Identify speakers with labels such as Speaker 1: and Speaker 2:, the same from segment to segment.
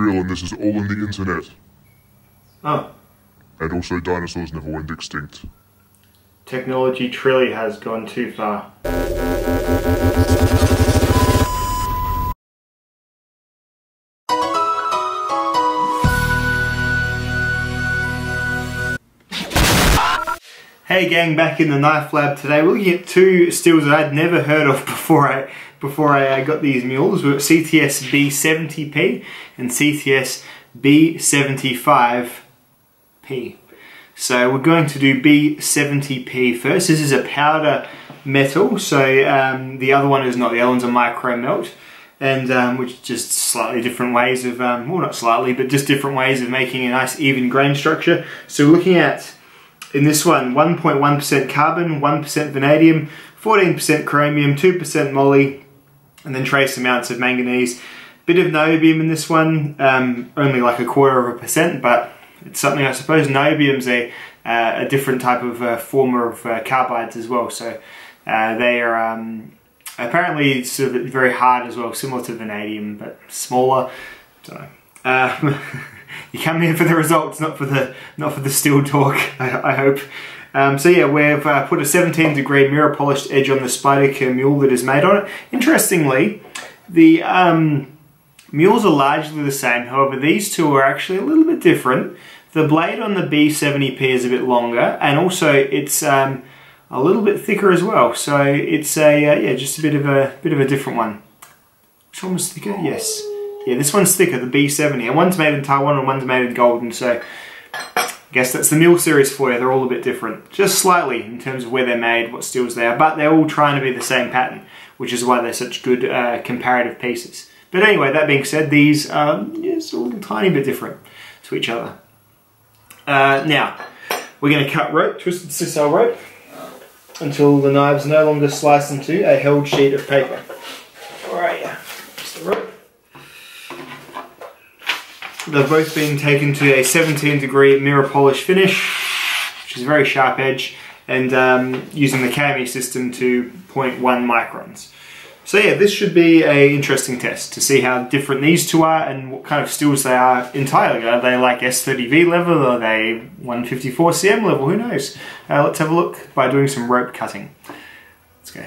Speaker 1: real and this is all on the internet.
Speaker 2: Oh,
Speaker 1: And also dinosaurs never went extinct.
Speaker 2: technology truly has gone too far. Hey gang, back in the knife lab today. We're looking at two steels that I'd never heard of before I before I uh, got these mules. We've got CTS B70P and CTS B75P. So we're going to do B70P first. This is a powder metal, so um, the other one is not. The other one's a micro melt, and um, which just slightly different ways of, um, well not slightly, but just different ways of making a nice even grain structure. So we're looking at in this one, 1.1% carbon, 1% vanadium, 14% chromium, 2% moly, and then trace amounts of manganese. Bit of niobium in this one, um, only like a quarter of a percent, but it's something I suppose. Niobium's a, uh, a different type of uh, former of uh, carbides as well, so uh, they are um, apparently sort of very hard as well, similar to vanadium, but smaller. Know. Um, you come here for the results, not for the not for the steel talk. I, I hope. Um, so yeah, we've uh, put a 17 degree mirror polished edge on the Spyderco mule that is made on it. Interestingly, the um, mules are largely the same. However, these two are actually a little bit different. The blade on the B70P is a bit longer, and also it's um, a little bit thicker as well. So it's a uh, yeah, just a bit of a bit of a different one. Which one was thicker? Yes. Yeah, this one's thicker, the B70. And one's made in Taiwan and one's made in Golden, so I guess that's the Mule series for you. They're all a bit different. Just slightly in terms of where they're made, what steels they are, but they're all trying to be the same pattern, which is why they're such good uh, comparative pieces. But anyway, that being said, these are just a little tiny bit different to each other. Uh, now, we're going to cut rope, twisted sisal rope, until the knives no longer slice into a held sheet of paper. Alright, yeah, just the rope. They've both been taken to a 17 degree mirror polish finish, which is a very sharp edge, and um, using the KME system to 0.1 microns. So yeah, this should be a interesting test to see how different these two are and what kind of steels they are entirely. Are they like S30V level? Are they 154cm level? Who knows? Uh, let's have a look by doing some rope cutting. Let's go.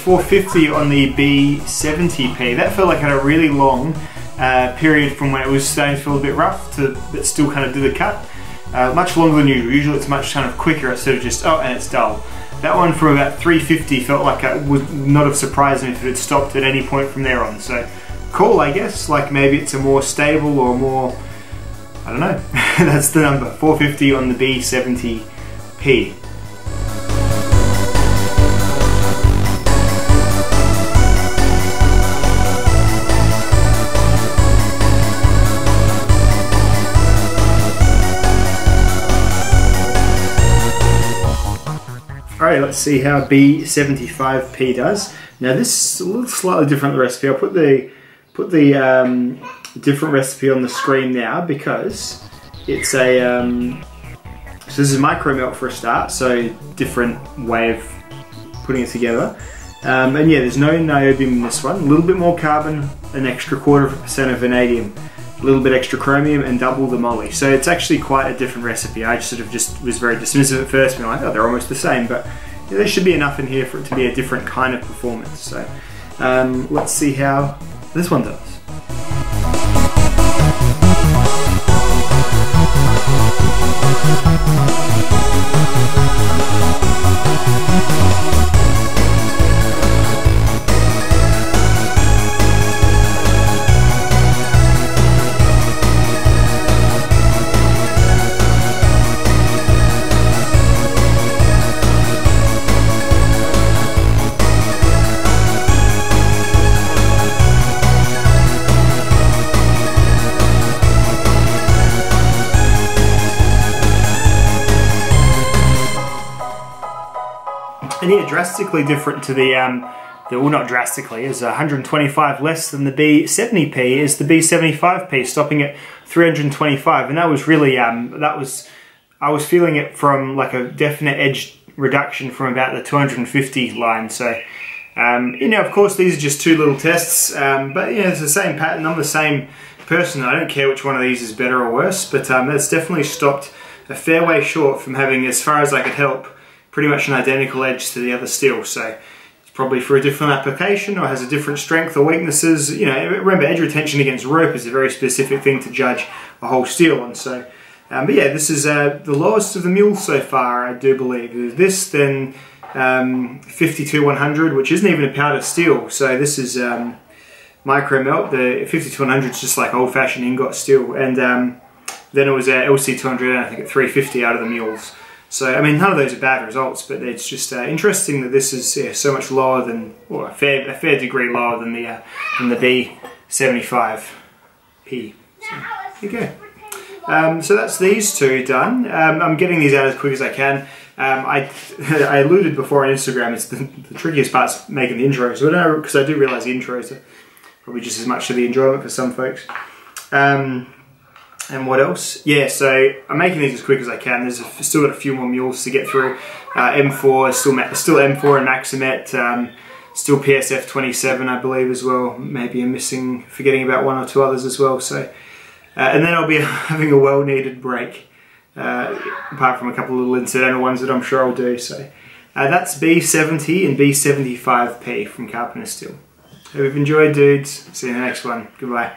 Speaker 2: 450 on the B70P. That felt like had a really long uh, period from when it was starting to feel a bit rough to still kind of do the cut. Uh, much longer than usual. Usually it's much kind of quicker instead of just, oh, and it's dull. That one from about 350 felt like it would not have surprised me if it had stopped at any point from there on. So cool, I guess. Like maybe it's a more stable or more, I don't know. That's the number, 450 on the B70P. Alright, let's see how B75P does. Now this little slightly different the recipe. I'll put the put the um, different recipe on the screen now because it's a um, so this is micro melt for a start, so different way of putting it together. Um, and yeah, there's no niobium in this one. A little bit more carbon, an extra quarter of a percent of vanadium, a little bit extra chromium, and double the moly. So it's actually quite a different recipe. I sort of just was very dismissive at first, being like, oh, they're almost the same, but yeah, there should be enough in here for it to be a different kind of performance. So um, let's see how this one does. and yeah, drastically different to the, um, the well not drastically, is 125 less than the B70P is the B75P, stopping at 325, and that was really, um, that was, I was feeling it from like a definite edge reduction from about the 250 line, so um, you know, of course, these are just two little tests, um, but yeah, it's the same pattern. I'm the same person. I don't care which one of these is better or worse, but um, that's definitely stopped a fair way short from having, as far as I could help, pretty much an identical edge to the other steel. So it's probably for a different application or has a different strength or weaknesses. You know, remember, edge retention against rope is a very specific thing to judge a whole steel on. So, um, but yeah, this is uh, the lowest of the mules so far, I do believe. This, then um, 52-100, which isn't even a powder steel. So this is um, micro melt. The 52-100 is just like old-fashioned ingot steel. And um, then it was a LC200, I think at 350 out of the mules. So, I mean, none of those are bad results, but it's just uh, interesting that this is yeah, so much lower than, or a fair, a fair degree lower than the, uh, than the B75P. So, there you go. Um, so that's these two done. Um, I'm getting these out as quick as I can. Um, I, I alluded before on Instagram, it's the, the trickiest part's making the intros, because I do realise the intros are probably just as much to the enjoyment for some folks. Um, and what else? Yeah, so I'm making these as quick as I can. There's still got a few more mules to get through. Uh, M4, still, still M4 and Maxamet, um, still PSF 27 I believe as well. Maybe I'm missing, forgetting about one or two others as well. So, uh, And then I'll be having a well-needed break. Uh, apart from a couple of little incidental ones that I'm sure I'll do. So uh, that's B70 and B75P from Carpenter Steel. Hope you've enjoyed dudes. See you in the next one. Goodbye.